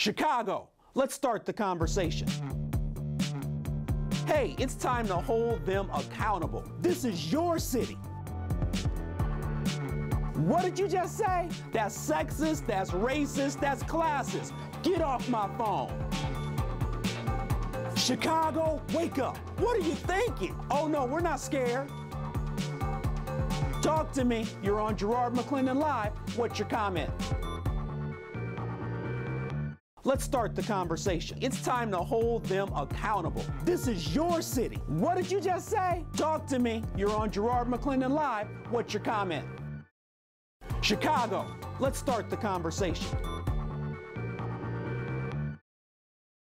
Chicago, let's start the conversation. Hey, it's time to hold them accountable. This is your city. What did you just say? That's sexist, that's racist, that's classist. Get off my phone. Chicago, wake up. What are you thinking? Oh no, we're not scared. Talk to me. You're on Garrard McClendon Live. What's your comment? Let's start the conversation. It's time to hold them accountable. This is your city. What did you just say? Talk to me. You're on Garrard McClendon Live. What's your comment? Chicago, let's start the conversation.